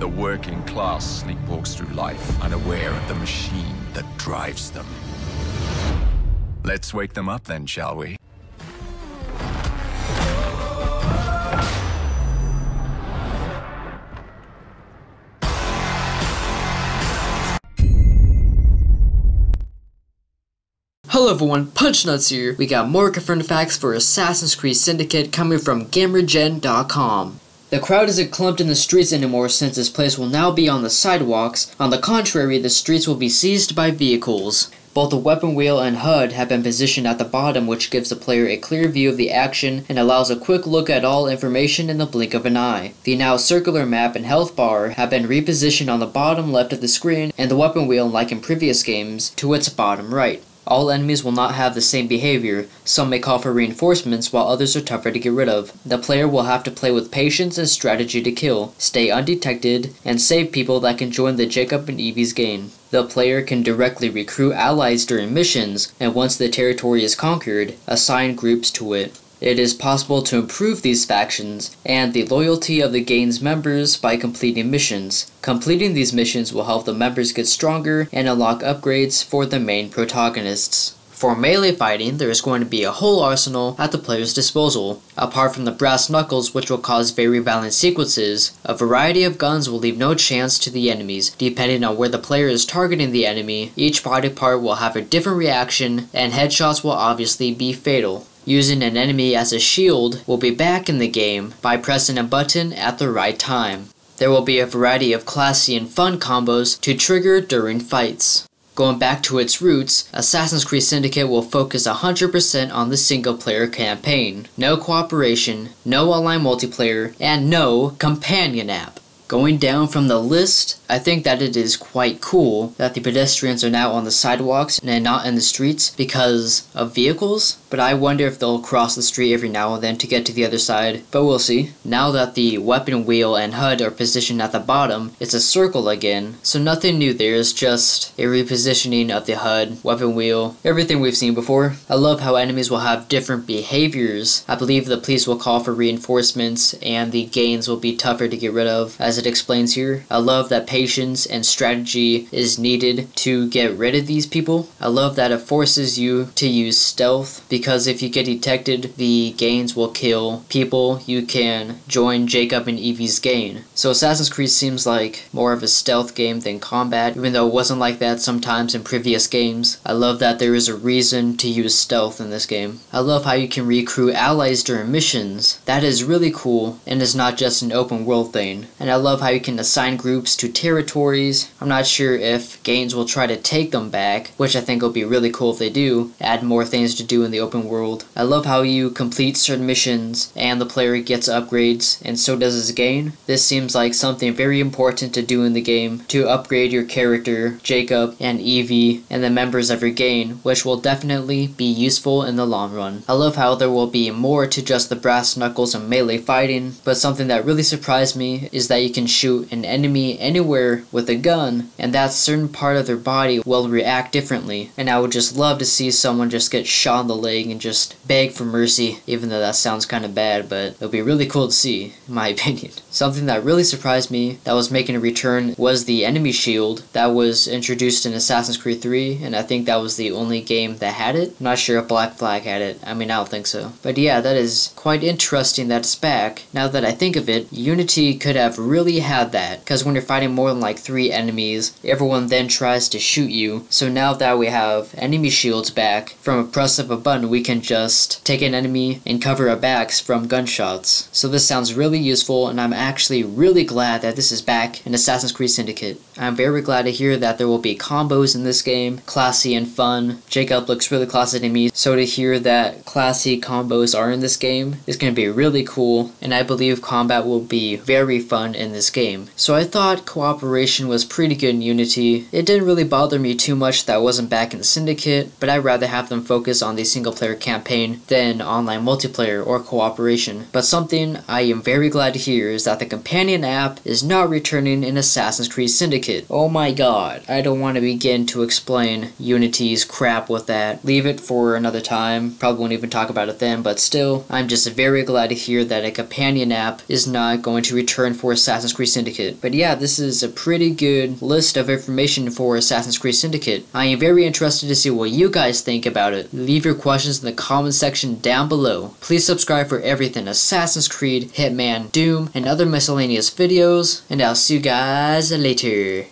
The working class sleepwalks through life, unaware of the machine that drives them. Let's wake them up then, shall we? Hello everyone, Punchnuts here. We got more confirmed facts for Assassin's Creed Syndicate coming from GamerGen.com. The crowd isn't clumped in the streets anymore since this place will now be on the sidewalks. On the contrary, the streets will be seized by vehicles. Both the weapon wheel and HUD have been positioned at the bottom which gives the player a clear view of the action and allows a quick look at all information in the blink of an eye. The now circular map and health bar have been repositioned on the bottom left of the screen and the weapon wheel, like in previous games, to its bottom right. All enemies will not have the same behavior, some may call for reinforcements while others are tougher to get rid of. The player will have to play with patience and strategy to kill, stay undetected, and save people that can join the Jacob and Evie's gang. The player can directly recruit allies during missions, and once the territory is conquered, assign groups to it. It is possible to improve these factions and the loyalty of the gang's members by completing missions. Completing these missions will help the members get stronger and unlock upgrades for the main protagonists. For melee fighting, there is going to be a whole arsenal at the player's disposal. Apart from the brass knuckles which will cause very violent sequences, a variety of guns will leave no chance to the enemies. Depending on where the player is targeting the enemy, each body part will have a different reaction and headshots will obviously be fatal. Using an enemy as a shield will be back in the game by pressing a button at the right time. There will be a variety of classy and fun combos to trigger during fights. Going back to its roots, Assassin's Creed Syndicate will focus 100% on the single player campaign. No cooperation, no online multiplayer, and no companion app. Going down from the list, I think that it is quite cool that the pedestrians are now on the sidewalks and not in the streets because of vehicles, but I wonder if they'll cross the street every now and then to get to the other side, but we'll see. Now that the weapon wheel and HUD are positioned at the bottom, it's a circle again, so nothing new there is just a repositioning of the HUD, weapon wheel, everything we've seen before. I love how enemies will have different behaviors. I believe the police will call for reinforcements and the gains will be tougher to get rid of as it explains here. I love that patience and strategy is needed to get rid of these people. I love that it forces you to use stealth because if you get detected, the gains will kill people. You can join Jacob and Evie's gang. So Assassin's Creed seems like more of a stealth game than combat, even though it wasn't like that sometimes in previous games. I love that there is a reason to use stealth in this game. I love how you can recruit allies during missions. That is really cool and is not just an open world thing. And I love how you can assign groups to territories. I'm not sure if games will try to take them back, which I think will be really cool if they do, add more things to do in the open world. I love how you complete certain missions and the player gets upgrades, and so does his gain. This seems like something very important to do in the game to upgrade your character, Jacob and Evie, and the members of your gang, which will definitely be useful in the long run. I love how there will be more to just the brass knuckles and melee fighting, but something that really surprised me is that you can shoot an enemy anywhere with a gun, and that certain part of their body will react differently. And I would just love to see someone just get shot in the leg and just beg for mercy, even though that sounds kind of bad, but it would be really cool to see, in my opinion. Something that really surprised me that was making a return was the enemy shield that was introduced in Assassin's Creed 3, and I think that was the only game that had it. I'm not sure if Black Flag had it. I mean, I don't think so. But yeah, that is quite interesting that it's back. Now that I think of it, Unity could have really had that, because when you're fighting more than like three enemies, everyone then tries to shoot you. So now that we have enemy shields back, from a press of a button we can just take an enemy and cover our backs from gunshots. So this sounds really useful and I'm actually really glad that this is back in Assassin's Creed Syndicate. I'm very glad to hear that there will be combos in this game, classy and fun. Jacob looks really classy to me, so to hear that classy combos are in this game is going to be really cool, and I believe combat will be very fun in this game. So I thought cooperation was pretty good in Unity. It didn't really bother me too much that I wasn't back in the Syndicate, but I'd rather have them focus on the single player campaign than online multiplayer or cooperation. But something I am very glad to hear is that the companion app is not returning in Assassin's Creed Syndicate. Oh my god, I don't want to begin to explain Unity's crap with that. Leave it for another time, probably won't even talk about it then, but still, I'm just very glad to hear that a companion app is not going to return for Assassin's Assassin's Creed Syndicate. But yeah, this is a pretty good list of information for Assassin's Creed Syndicate. I am very interested to see what you guys think about it. Leave your questions in the comment section down below. Please subscribe for everything Assassin's Creed, Hitman, Doom, and other miscellaneous videos, and I'll see you guys later.